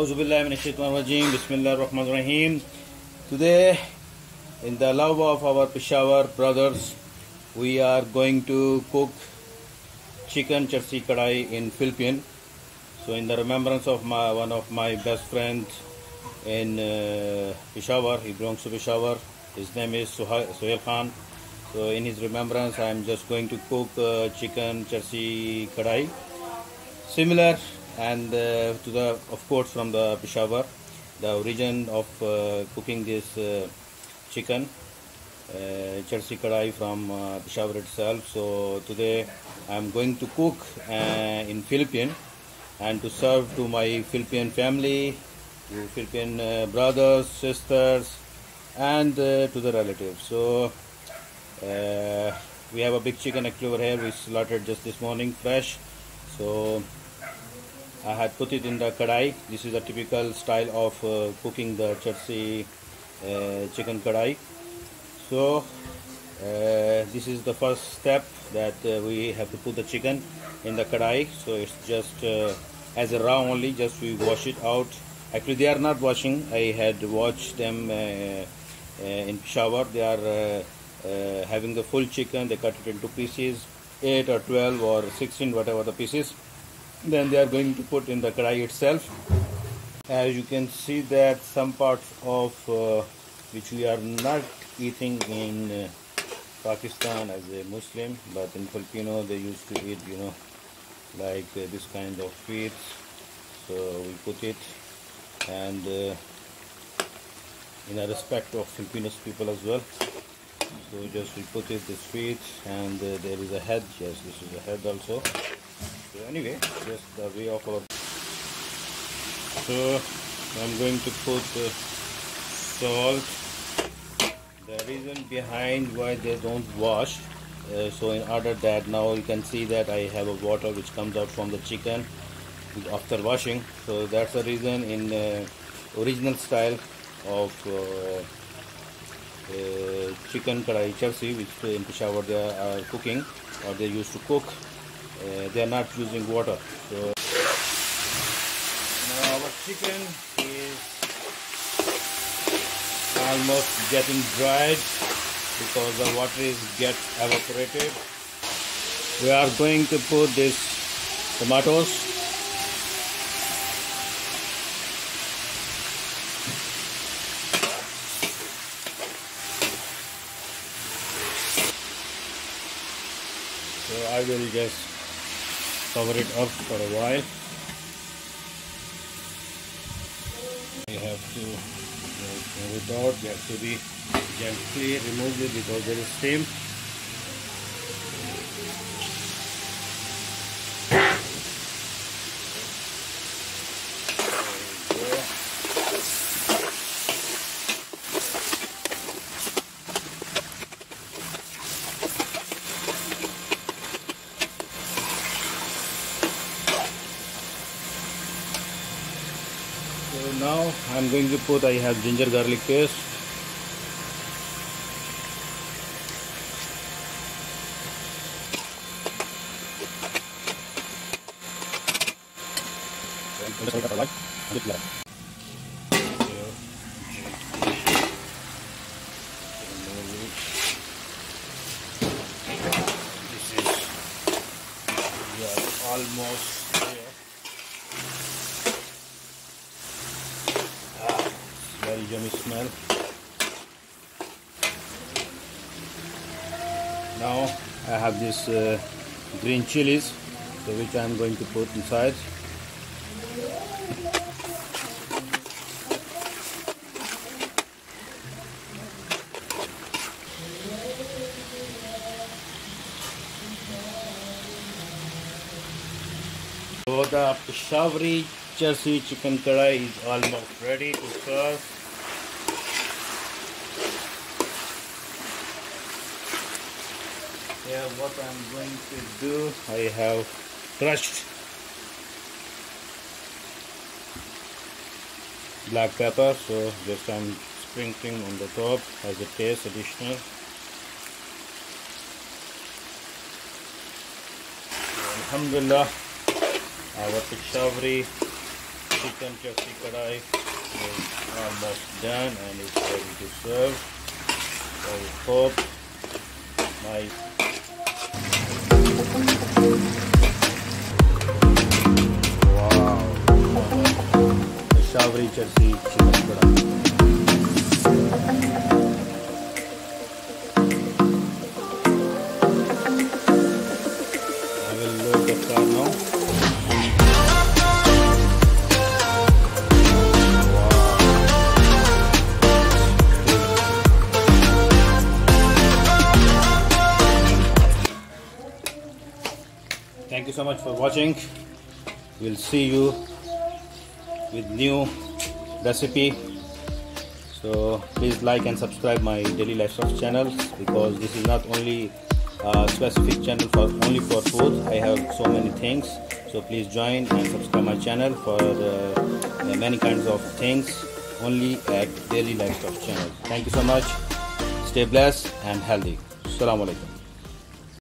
Bismillahirrahmanirrahim. Today, in the love of our Peshawar brothers, we are going to cook chicken charsi kadai in Philippines. So, in the remembrance of my one of my best friends in uh, Peshawar, he belongs to Peshawar. His name is Sohail Khan. So, in his remembrance, I am just going to cook uh, chicken charsi kadai. Similar and uh, to the of course from the Peshawar the origin of uh, cooking this uh, chicken uh, Kadai from uh, Peshawar itself. So today I am going to cook uh, in Philippine and to serve to my Philippine family to Philippine uh, brothers sisters and uh, to the relatives. So we have a big chicken actually over here. We slaughtered just this morning fresh. So I had put it in the kadai. This is a typical style of uh, cooking the Charsi uh, chicken kadai. So uh, this is the first step that uh, we have to put the chicken in the kadai. So it's just uh, as a raw only. Just we wash it out. Actually, they are not washing. I had watched them uh, in Peshawar. They are having the full chicken. They cut it into pieces, eight or twelve or sixteen, whatever the pieces then they are going to put in the kadai itself. As you can see that some parts of uh, which we are not eating in uh, Pakistan as a Muslim but in Filipino they used to eat you know like uh, this kind of feet so we put it and uh, in a respect of Filipinos people as well. So just we put it the feet and uh, there is a head yes this is a head also anyway just the way of our so I'm going to put the salt. The reason behind why they don't wash uh, so in order that now you can see that I have a water which comes out from the chicken after washing. So that's the reason in uh, original style of uh, uh chicken kadai charsi which in Peshawar they are cooking or they used to cook uh, they are not using water. So now our chicken is almost getting dried because the water is get evaporated. We are going to put this tomatoes. So I will just cover it up for a while. You have to move it out you have to be gently remove it because there is steam so I'm going to put I have ginger garlic paste. This is we are almost there yummy smell now I have this uh, green chilies. So which I am going to put inside. So the Peshawari Charsi chicken kadai is almost ready to serve yeah what I'm going to do I have crushed black pepper so just I'm sprinkling on the top as a taste additional Alhamdulillah our Peshawari chicken charsi kadai is almost done and it's ready to serve. So I hope my wow. The Shavri charsi you so much for watching. We'll see you with new recipe. So please like and subscribe my daily lifestyle channel because this is not only a specific channel for only for food. I have so many things. So please join and subscribe my channel for many kinds of things only at daily lifestyle channel. Thank you so much. Stay blessed and healthy. Assalamu alaikum.